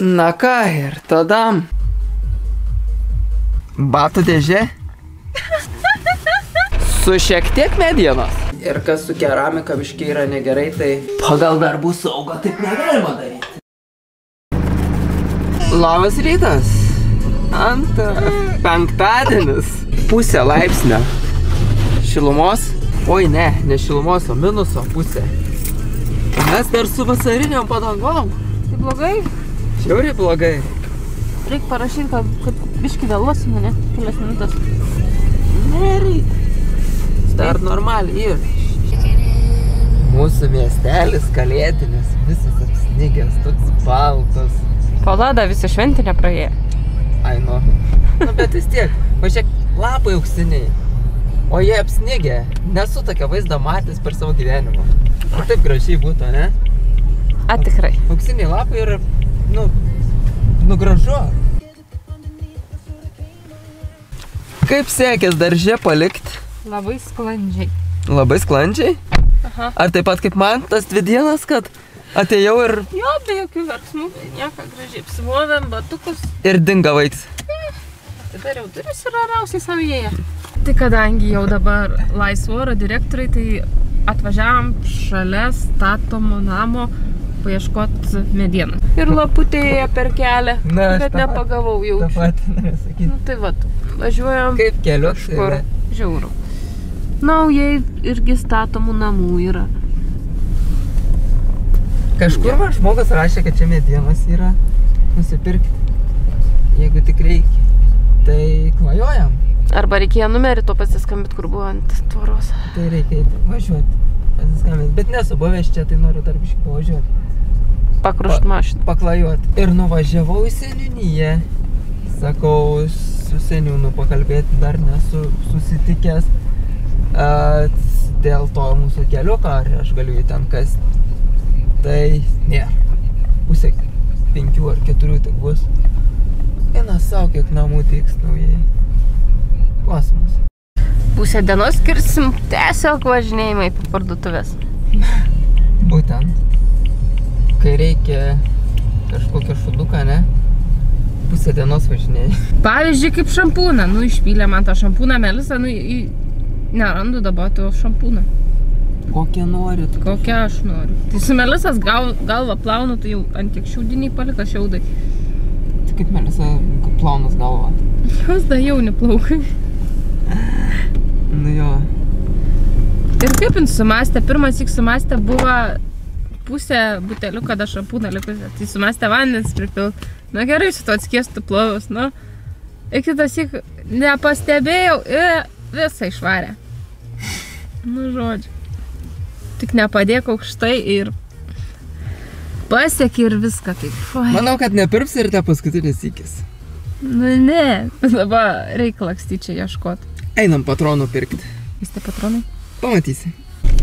Na ką ir tadam. Batų dėžė. Su šiek tiek medienos. Ir kas su keramika biškiai yra negerai, tai pagal darbų saugą taip negalima daryti. Labas rytas. Ant penktadienis. Pusė laipsnio. Šilumos. Oi ne, ne šilumos, o minuso pusė. Mes dar su vasariniam padangom. Tai blogai. Žiauriai blogai. Reikia parašyti, kad, kad biški vėluosime, ne? Kelias minutės. Nereikia. Dar normaliai ir. Mūsų miestelis kalėdinis, visas apsnigęs, toks baltas. Palada visą šventinę praėjo. Ai nu. Nu bet vis tiek, važiuok, lapai auksiniai. O jie apsnigę. Nesu tokio vaizdo matęs per savo gyvenimą. Ir taip gražiai būtų, ne? A, tikrai. Auksiniai lapai ir, nu, nu gražu. Kaip sekės daržė palikti? Labai sklandžiai. Labai sklandžiai? Aha. Ar taip pat kaip man tas dvi dienas, kad atėjau ir, Jo, be jokių verksmų, nieko gražiai apsimovėm, batukus, ir dinga vaiks. atidariau duris ir ramiausiai savieje. Tai kadangi jau dabar laisvo oro direktoriai, tai atvažiavam šalia statomo namo paieškot medieną. Ir laputėje per kelią, Na, bet nepagavau jau. Ta pati noriu sakyti. Nu, tai va, važiuojam Kaip keliu? kažkur. Žiauru. Naujai irgi statomų namų yra. Kažkur man žmogus rašė, kad čia medienos yra nusipirkti. Jeigu tik reikia. Tai klajojam. Arba reikėjo numerį to pasiskambit, kur buvo ant tvoros. Tai reikia važiuoti. Pasiskambinti. Bet nesu buvęs čia, tai noriu dar biškai pavažiuoti. Pakrušt mašiną. Paklajuoti. Ir nuvažiavau į seniūnyje. Sakau, su seniūnu pakalbėti dar nesu susitikęs. A, dėl to mūsų keliuko, ar aš galiu jį ten kasti. Tai nėra. Pusė penkių ar keturių tik bus. Eina savo, kiek namų tiks naujai. Kosmos. Pusę dienos skirsim tiesiog važinėjimai po parduotuvės. Būtent. Kai reikia kažkokią šuduką, ne? Pusę dienos važinėjai. Pavyzdžiui, kaip šampūną. Nu, išpylė man tą šampūną Melisa, nu, į... nerandu dabar to šampūną. Kokią norit. Kokią aš noriu. Tai su Melisas gal, galvą plaunu, tai jau ant tiek šiaudiniai palika šiaudai. Tai kaip Melisa plaunas galva. Jos da jauni plaukai. Nu jo. Ir kaip jin sumastė, pirmas tik sumastė buvo pusę butelių, kada šampūną likusi. Tai sumastė vandens pripilt. Na gerai, su to atskiestų plovus, nu. Ir kitas tik nepastebėjau ir visą išvarė. Nu, žodžiu. Tik nepadėk aukštai ir pasiekė ir viską taip. Oi. Manau, kad nepirps ir te paskutinis įkis. Nu, ne. Dabar reikia lakstyti čia ieškoti. Einam patronų pirkti. Vis tie patronai. Pamatysi.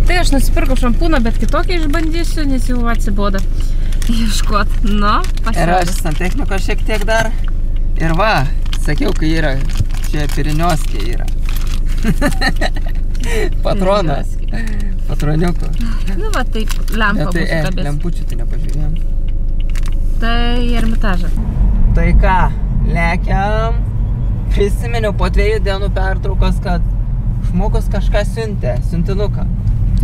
Tai aš nusipirkau šampūną, bet kitokį išbandysiu, nes jau atsiboda ieškot. Nu, Ir aš santechnikos šiek tiek dar. Ir va, sakiau, kai yra. Čia pirinioskė yra. Patronas. Patroniukų. Nu, va, taip, lempa tai, bus e, kabės. lempučių tai nepažiūrėjom. Tai ermitažą. Tai ką, lekiam. Prisiminiau po dviejų dienų pertraukos, kad žmogus kažką siuntė, siuntinuką.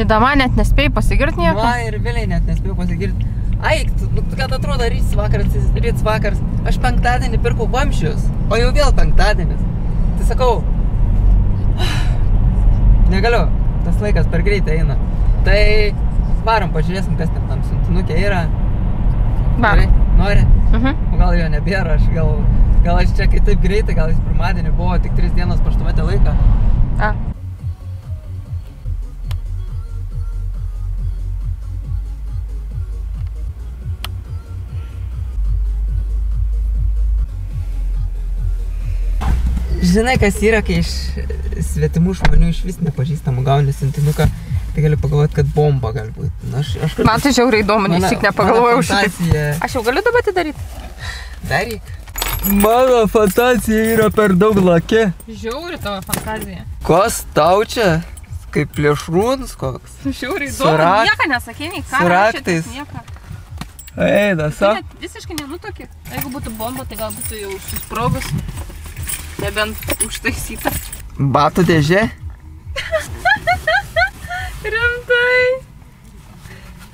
Įdama net nespėjai pasigirti nieko. Man ir vėliai net nespėjau pasigirti. Ai, tu- nu, kad atrodo ryts vakaras, ryts vakaras. Aš penktadienį pirkau vamšius, o jau vėl penktadienis. Tai sakau, negaliu, tas laikas per greitai eina. Tai varom, pažiūrėsim, kas ten tam siuntinukė yra. Va. Gerai, nori? Mhm. O gal jo nebėra, aš gal, gal aš čia kai taip greitai, gal jis pirmadienį buvo tik 3 dienos paštumėte laiką. A. Žinai, kas yra, kai iš svetimų žmonių iš vis nepažįstamų gauni siuntinuką, tai gali pagalvoti, kad bomba gali būti. Na, aš, aš Man tai žiauriai įdomu, nes tik nepagalvojau šitaip. šitaip. Aš jau galiu dabar atidaryti? Daryk. Mano fantazija yra per daug lakė. Žiauri tavo fantazija. Kas tau čia? Kaip plėšrūns koks? Žiauriai Su įdomu. rak- Nieką nesakė, nei ką. su raktais. Eina, Tai net visiškai nenutokė. Jeigu būtų bomba, tai gal būtų jau susprogus. Nebent užtaisyta. Batų dėžė. Rimtai.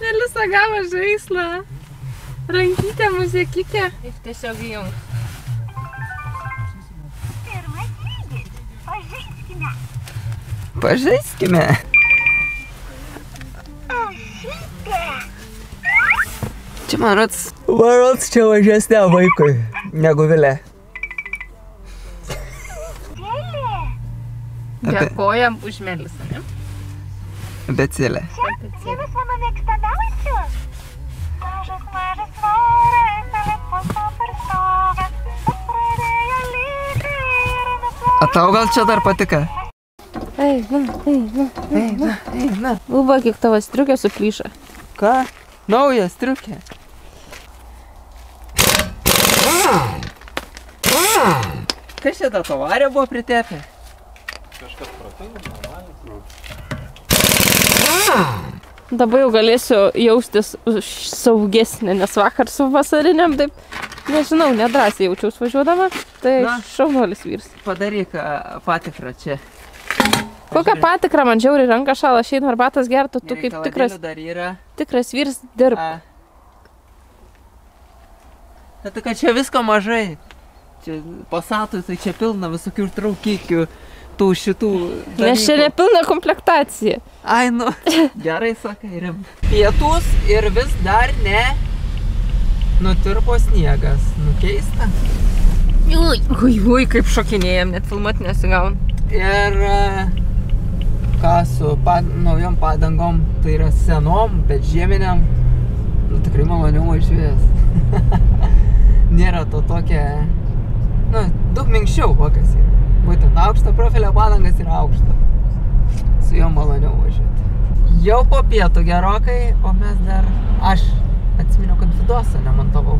Nelisa gavo žaislą. Rankytė muzikikė. Taip tiesiog įjung. Pirmas lygis. Pažaiskime. Pažaiskime. Čia man rods. Man rods čia mažesnė vaikui negu vilė. Apie- Dėkojam už melisą, ne? Becilė. Vienas mano mėgstamiausių. Mažas, mažas voras, nelipo per stogą. Pradėjo lyti ir nuplaukė. O tau gal čia dar patika? Eina, eina. Eina, eina. Uba, kiek tavo striukė suplyša. Ką? Naujas triukė. Kas čia ta tavarė buvo pritepę? Dabar jau galėsiu jaustis saugesnė, nes vakar su vasariniam taip, nežinau, nedrasiai jaučiausi važiuodama. Tai Na. šaunuolis vyrs. Padaryk patikrą čia. Kokią patikrą man žiauri ranka šalą, aš einu arbatas gertų, tu kaip tikras, tikras vyrs dirb. A. Bet tai kad čia visko mažai. Čia pasatui tai čia pilna visokių traukikių, tų šitų. Nes čia dalykų. nepilna komplektacija. Ai, nu, gerai sakai, rim. Pietus ir vis dar ne. Nutirpo sniegas. Nukeista. Ui, ui, kaip šokinėjom, net filmuoti nesigaun. Ir e, ką su pad, naujom padangom, tai yra senom, bet žieminiam, nu, tikrai maloniau važiuojas. Nėra to tokia, nu, daug minkščiau vokas yra. Būtent aukšto profilio padangas yra aukšta. Su juo maloniau važiuoti. Jau po pietų gerokai, o mes dar, aš atsiminiau, kad vidosą nemontavau.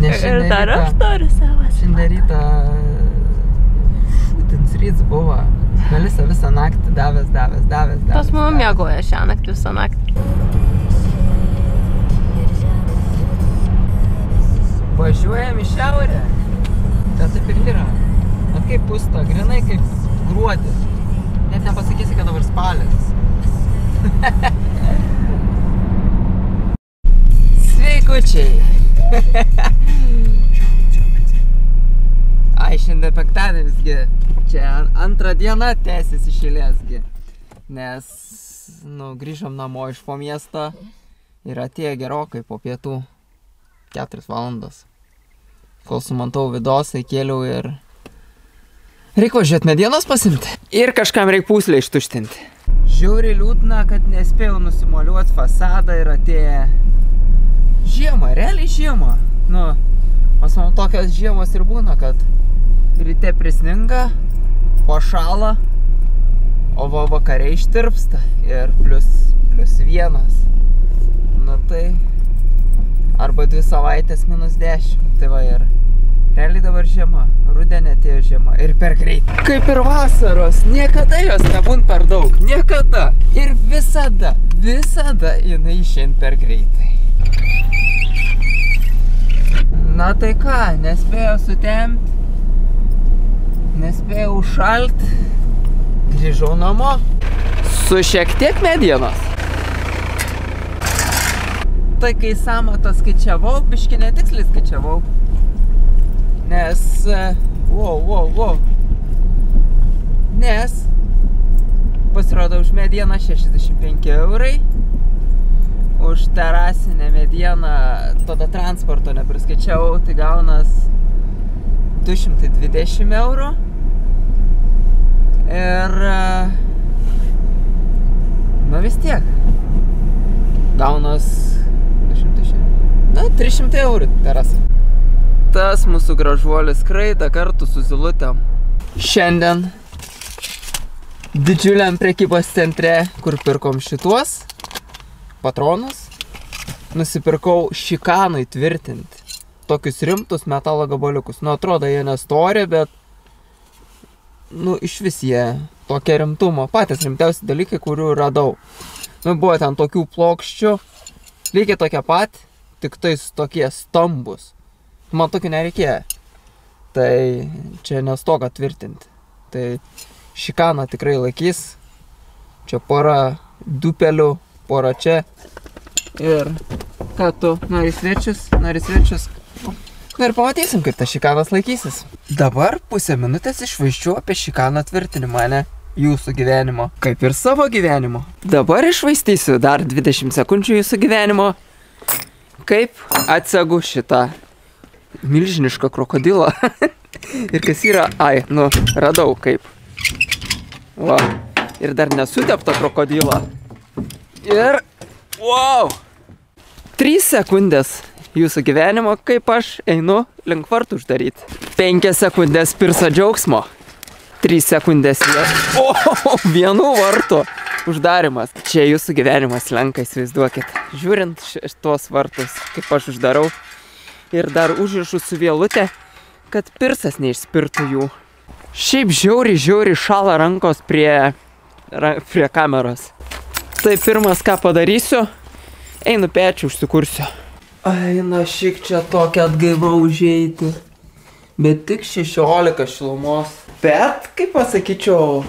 Nes šiandien rytą- noriu savas. Šiandien rytą šūtins ryts buvo. Melisa visą naktį davęs, davęs, davęs. Pas davęs, mano davęs. mėgoja šią naktį visą naktį. Važiuojam į šiaurę. Bet taip ir yra. Bet kaip pusta, grinai kaip gruodis. Net nepasakysi, kad dabar spalis. Sveikučiai. Ai, šiandien penktadienisgi. Čia an- antrą dieną tęsis išėlėsgi. Nes, nu, grįžom namo iš po miesto ir atėjo gerokai po pietų. 4 valandas. Kol sumantau vidosą, įkėliau ir... Reikia važiuoti medienos pasimti. Ir kažkam reikia pūslę ištuštinti. Žiauriai liūdna, kad nespėjau nusimoliuoti fasadą ir atėjo žiemą, realiai žiemą. Nu, pas man tokios žiemos ir būna, kad ryte prisninga, pašala, o va vakare ištirpsta ir plus, plus vienas. Na tai arba dvi savaitės minus 10. Tai va ir realiai dabar žiema, rudenė atėjo žiema ir per greit. Kaip ir vasaros, niekada jos nebūn per daug, niekada. Ir visada, visada jinai išein per greitai. Na tai ką, nespėjau sutemti, nespėjau užšalt, grįžau namo su šiek tiek medienos. Tai kai samatą skaičiavau, biški netiksliai skaičiavau. Nes... e, Wow, wow, wow. Nes pasirodo už medieną 65 eurai. Už terasinę medieną tada transporto nepriskaičiavau, tai gaunas 220 eurų. Ir... e, Na vis tiek. Gaunas 200 šiandien. Na, 300 eurų terasa. Tas mūsų gražuolis skraida kartu su zilutėm. Šiandien didžiuliam prekybos centre, kur pirkom šituos patronus, nusipirkau šikanui tvirtinti. Tokius rimtus metalo gabaliukus. Nu, atrodo, jie nestori, bet nu, iš vis jie tokia rimtumo. Patys rimčiausi dalykai, kurių radau. Nu, buvo ten tokių plokščių, Lygiai tokie pat, tik tais tokie stambus. Man tokių nereikėjo. Tai čia nestoga tvirtinti. Tai šikaną tikrai laikys. Čia pora dupelių, pora čia. Ir ką tu, nori svečius, nori svečius. Na ir pamatysim, kaip tas šikanas laikysis. Dabar pusę minutės išvaiščiu apie šikaną tvirtinimą, ne? Jūsų gyvenimo. Kaip ir savo gyvenimo. Dabar išvaistysiu dar 20 sekundžių jūsų gyvenimo. Kaip atsegu šitą milžinišką krokodilą. ir kas yra, ai, nu, radau kaip. Va. Ir dar nesuteptą krokodilą. Ir, wow. 3 sekundės jūsų gyvenimo, kaip aš einu link vartų uždaryti. 5 sekundės pirso džiaugsmo. 3 sekundės jie. O, vienų vartų uždarimas. Čia jūsų gyvenimas lenka, įsivaizduokit. Žiūrint šitos vartus, kaip aš uždarau. Ir dar užrišu su vėlutė, kad pirsas neišspirtų jų. Šiaip žiauri, žiauri šala rankos prie, ra, prie kameros. Tai pirmas, ką padarysiu, einu pečių užsikursiu. Eina šik čia tokia atgaiva užeiti. Bet tik 16 šilumos. Bet, kaip pasakyčiau,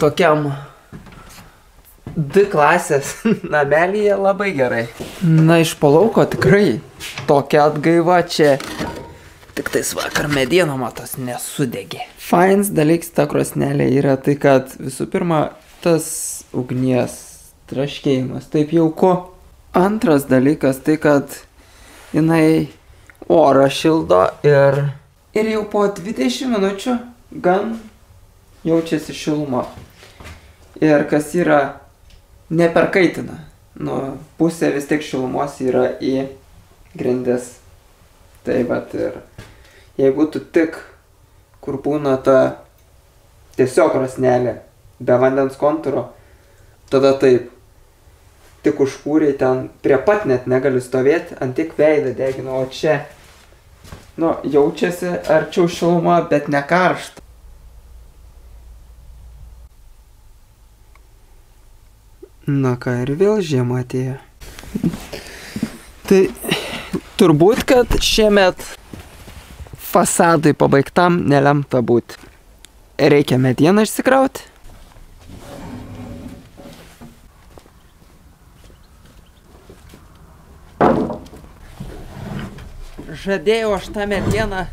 tokiam D klasės namelyje labai gerai. Na, iš palauko tikrai tokia atgaiva čia. Tik tais vakar mediena matos nesudegė. Fains dalyks ta krosnelė yra tai, kad visų pirma, tas ugnies traškėjimas taip jauku. Antras dalykas tai, kad jinai orą šildo ir, ir jau po 20 minučių gan jaučiasi šiluma. Ir kas yra neperkaitina. Nu, pusė vis tiek šilumos yra į grindis. Tai vat ir jeigu tu tik, kur būna ta tiesiog krosnelė, be vandens kontūro, tada taip. Tik užkūrei ten, prie pat net negali stovėti, ant tik veidą degina, o čia, nu, jaučiasi arčiau šiluma, bet ne karšta. Na ką, ir vėl žiema atėjo. tai turbūt, kad šiemet fasadui pabaigtam nelemta būti. Reikia medieną išsikrauti. Žadėjau aš tą medieną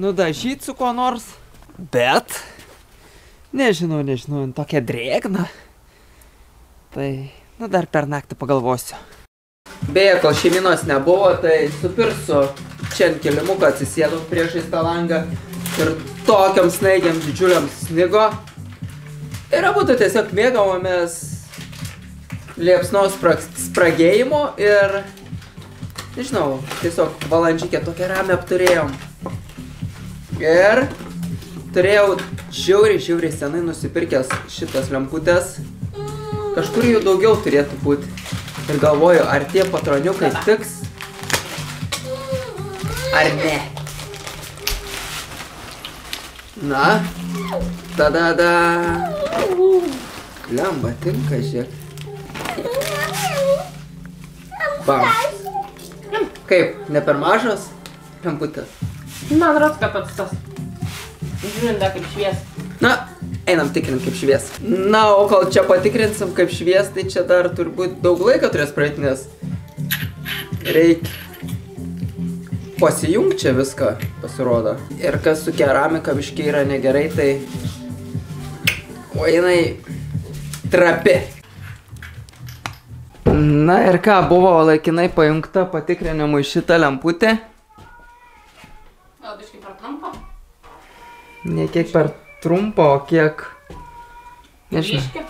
nudažyti su kuo nors, bet nežinau, nežinau, tokia drėgna. Tai, nu dar per naktį pagalvosiu. Beje, kol šeiminos nebuvo, tai supirsiu čia ant kilimuką atsisėdau priešais tą langą ir tokiam snaigiam didžiuliam snigo. Ir abu tiesiog mėgavomės liepsnos spra spragėjimo ir, nežinau, tiesiog valandžikę tokią ramę apturėjom. Ir turėjau žiauriai, žiauriai senai nusipirkęs šitas lemputės. Kažkur jų daugiau turėtų būti. Ir galvoju, ar tie patroniukai tiks, ar ne. Na, tada, da. Lemba tinka, žiūrėk. Bam. Kaip, ne per mažas? Lemputės. Man rodos, kad pats tas. Žiūrint, kaip švies. Na, einam tikrint kaip švies. Na, o kol čia patikrinsim kaip švies, tai čia dar turbūt daug laiko turės praeiti, nes reikia pasijungti čia viską, pasirodo. Ir kas su keramika biškiai yra negerai, tai... O jinai trapi. Na ir ką, buvo laikinai pajungta patikrinimui šitą lemputę. Gal biškai per trumpą? Ne kiek per trumpą, o kiek... Nežinau. Ryški?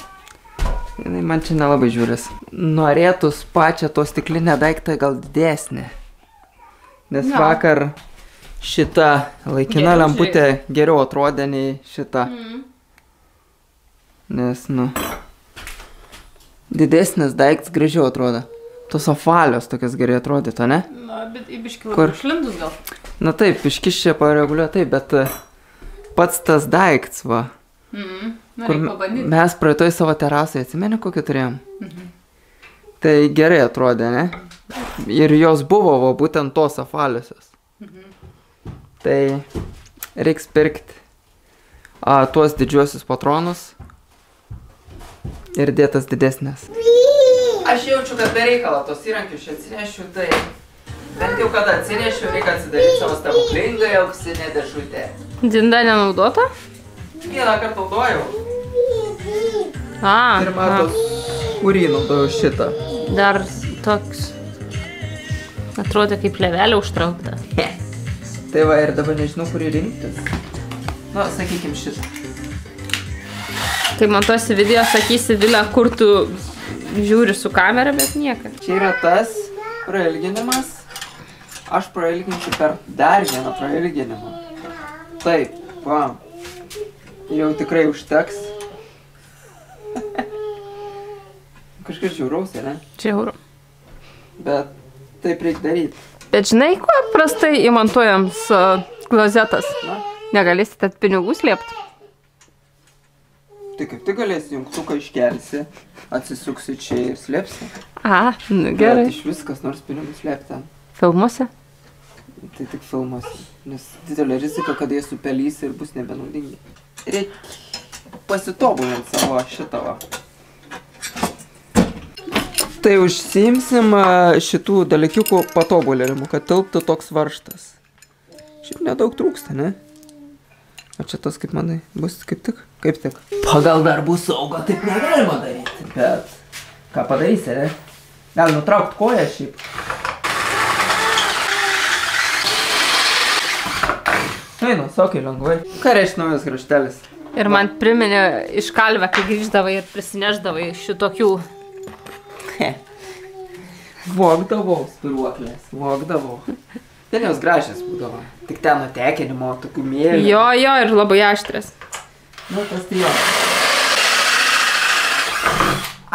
Jinai man čia nelabai žiūris. Norėtus pačią to stiklinę daiktą gal didesnė. Nes Jo. vakar šita laikina Geriau lemputė geriau atrodė nei šita. Mm. Nes, nu. Didesnis daiktas gražiau atrodo. Tos ovalios tokias gerai atrodytų, ne? Na, bet į biškį Kur? labiau šlindus gal. Na taip, iškiš čia pareguliuoja taip, bet pats tas daiktas, va. Mm. Na, Kur mes praeitoj savo terasai, atsimeni, kokį turėjom? Tai gerai atrodė, ne? Ir jos buvo, va, būtent tos apvaliosios. Tai reiks pirkti a, tuos didžiuosius patronus ir dėtas didesnės. Aš jaučiu, kad be reikalo tos įrankius čia atsinešiu, tai bent jau kada atsinešiu, reikia atsidaryti savo stebuklingą auksinę dėžutę. Dinda nenaudota? Vieną kartą naudojau. A, Ir a, matos, kurį naudojau šitą. dar toks. Atrodo kaip levelė užtraukta. Tai va ir dabar nežinau, kurį rinktis. Na, sakykim šitą. Tai montuosi video, sakysi Vilę, kur tu žiūri su kamera, bet niekad. Čia yra tas prailginimas. Aš prailginsiu per dar vieną prailginimą. Taip, va. Jau tikrai užteks. Kažkas žiauraus, ne? Čia euro. Bet taip reikia daryti. Bet žinai, kuo prastai įmontuojams uh, klozetas? Na, Negalėsite pinigų slėpti. tai kaip tik galėsi jungtuką iškelsi, atsisuksi čia ir slėpsi. A, nu Bet gerai. iš viskas nors pinigus slėpti. Filmuose? Tai tik filmas. Nes didelė rizika, kad jie supelys ir bus nebenaudingi. Reikia pasitobulinti savo šitą va. Tai užsiimsim šitų dalykiukų patobulinimu, kad tilptų toks varštas. Šiaip nedaug trūksta, ne? O čia tas, kaip manai, bus kaip tik? Kaip tik. Pagal darbų saugą taip negalima daryti. Bet ką padarysi, ne? Gal nutraukti koją šiaip. Eina, sakai lengvai. Ką reiškia naujas kraštelis? Ir man priminė iš kalvę, kai grįždavai ir prisineždavai šitokių. Vogdavau spiruoklės, vogdavau. Ten jos gražios būdavo. Tik ten nutekinimo, tokių mėlynių. Jo, jo, ir labai aštrės. Nu, tas tai jo.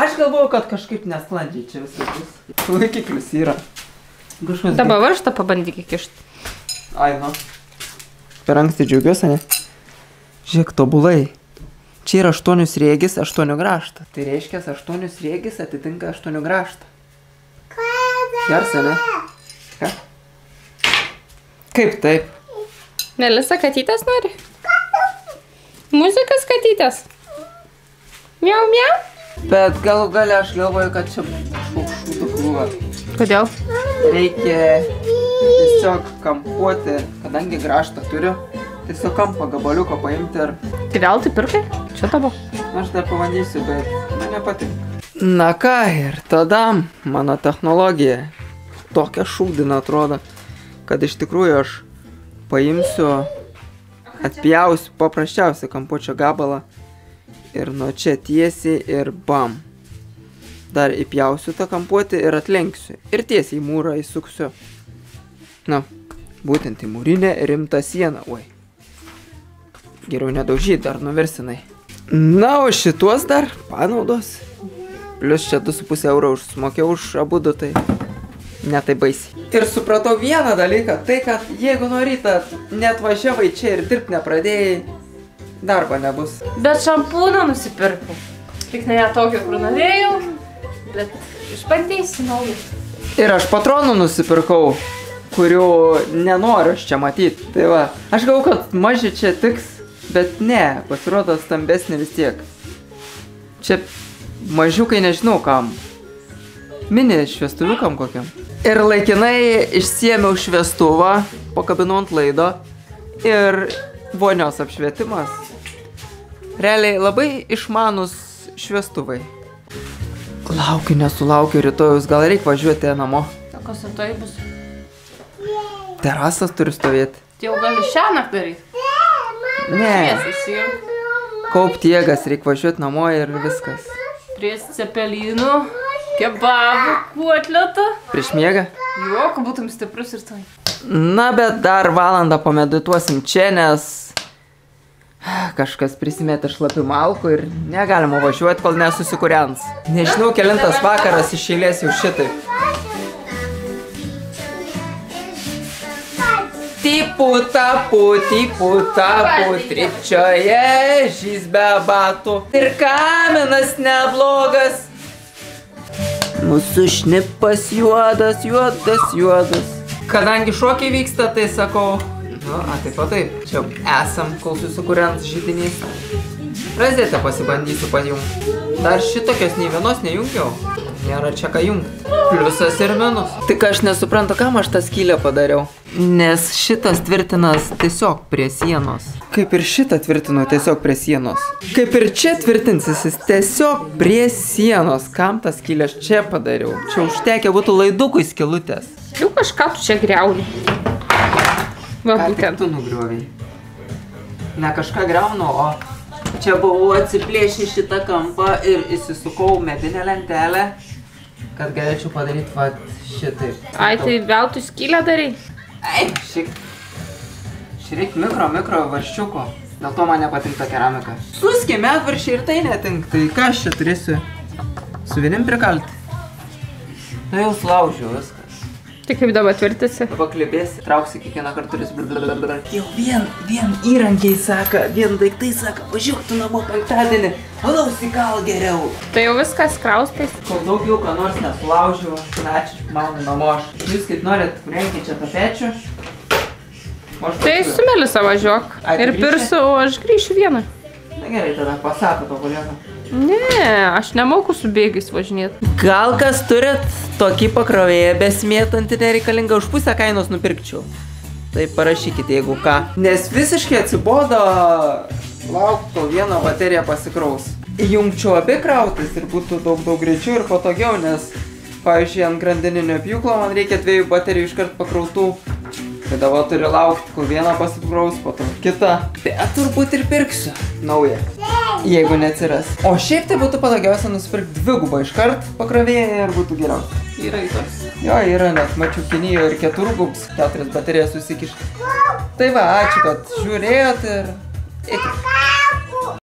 Aš galvoju, kad kažkaip nesklandžiai čia viskas bus. Laikiklis yra. Dabar varštą pabandyk įkišti. Ai, nu. Per anksti džiaugiuosi, ne? Žiūrėk, tobulai. Čia yra aštuonius rėgis, aštuonių graštą. Tai reiškia, aštuonius rėgis atitinka aštuonių graštą. Geras, ne? Ką? Kaip taip? Melisa katytės nori? Muzikas katytės. Miau, miau. Bet galų gale aš galvoju, kad čia šūdų krūva. Kodėl? Reikia tiesiog kampuoti, kadangi graštą turiu, tiesiog kampą gabaliuko paimti ir Tai vėl tai pirkai? Čia tavo. aš dar pabandysiu, bet man nepatinka. Na ką, ir tada mano technologija tokia šūdina atrodo, kad iš tikrųjų aš paimsiu, atpjausiu paprasčiausią kampučio gabalą ir nuo čia tiesiai ir bam. Dar įpjausiu tą kampuotį ir atlenksiu. Ir tiesiai į mūrą įsuksiu. Na, būtent į mūrinę rimtą sieną. Oi. Geriau nedaužyti, dar nuversinai. Na, o šituos dar panaudos. Plius čia 2,5 euro užsumokėjau už abu du, tai netai baisiai. Ir supratau vieną dalyką, tai kad jeigu nuo ryto net važiavai čia ir dirbti nepradėjai, darbo nebus. Bet šampūną nusipirkau. Tik ne tokio, kur norėjau. Bet išbandysiu naują. Ir aš patronų nusipirkau, kurių nenoriu aš čia matyti. Tai va, aš galvoju, kad maži čia tiks, bet ne, pasirodo stambesnė vis tiek. Čia mažiukai nežinau kam. Mini šviestuviukam kokiam. Ir laikinai išsiemiau šviestuvą, pakabinau ant laido ir vonios apšvietimas. Realiai labai išmanus šviestuvai. Laukiu, nesulaukiu rytojus, gal reikia važiuoti namo. O kas tai bus? Terasas turi stovėti. Tai jau gali šią naktį daryti. Ne, kaupti jėgas, reikia važiuoti namo ir viskas. Prie cepelinų, kebabų, kuotletų. Prieš miegą? Jo, kad būtum stiprus ir tai. Na, bet dar valandą pamedituosim čia, nes kažkas prisimėtė šlapių malkų ir negalima važiuoti, kol nesusikūrens. Nežinau, kelintas vakaras iš eilės jau šitaip. Tipu tapu, tipu tapu, trečioje žys be batų. Ir kaminas neblogas. Mūsų šnipas juodas, juodas, juodas. Kadangi šokiai vyksta, tai sakau, nu, a, taip pat taip, čia esam, kol susikuriant žydinys. Razetę pasibandysiu pajungti. Dar šitokios nei vienos nejungiau. Nėra čia ką jungti. Pliusas ir minus. Tik aš nesuprantu, kam aš tą skylę padariau. Nes šitas tvirtinas tiesiog prie sienos. Kaip ir šitą tvirtinu tiesiog prie sienos. Kaip ir čia tvirtinsis jis tiesiog prie sienos. Kam tas skylės čia padariau? Čia užtekė būtų laidukui skilutės. Jau kažką tu čia greuni. Va, Ką būtent. tu nugriovai. Ne kažką greunu, o čia buvau atsiplėšęs šitą kampą ir įsisukau medinę lentelę, kad galėčiau padaryti va šitaip. Ai, tai veltui skylę darai? Ai, šiek. Šiek mikro, mikro varščiuko. Dėl to man nepatinka keramika. Suskime atvaršiai ir tai netinka. Tai ką aš čia turėsiu su vienim prikalti? Na jau sulaužiau viskas. Tai kaip dabar tvirtisi? Paklibėsi, trauksi kiekvieną kartą turėsi blablabla. Jau vien, vien įrankiai sako, vien daiktai sako, važiuok tu namo penktadienį, alaus įkal geriau. Tai jau viskas kraustais. Kol daugiau ką nors nesulaužiau, ačiū, maunu namo aš. Jūs kaip norit, renkia čia tapečių. Tai pats- su Melisa važiuok. Ai, tu Ir pirsiu, o aš grįšiu vieną. Na gerai, tada pasako to kolegą. Ne, aš nemoku su bėgiais važinėti. Gal kas turit tokį pakrovėją besimėtantį nereikalingą už pusę kainos nupirkčiau. Tai parašykite, jeigu ką. Nes visiškai atsibodo laukti, kol viena baterija pasikraus. Jungčiau abi krautis ir būtų daug daug greičiau ir patogiau, nes, pavyzdžiui, ant grandininio pjūklo man reikia dviejų baterijų iškart pakrautų. Tai dabar turiu laukti, kol viena pasikraus, po to kita. Bet turbūt ir pirksiu naują. Jeigu neatsiras. O šiaip tai būtų patogiausia nusipirkti dvigubą iškart pakrovėją ir būtų geriau. Yra į toks. Jo, yra net mačiau Kinijoje ir keturgubs, keturias baterijas susikišti. Tai va, ačiū, kad žiūrėjot ir 爸爸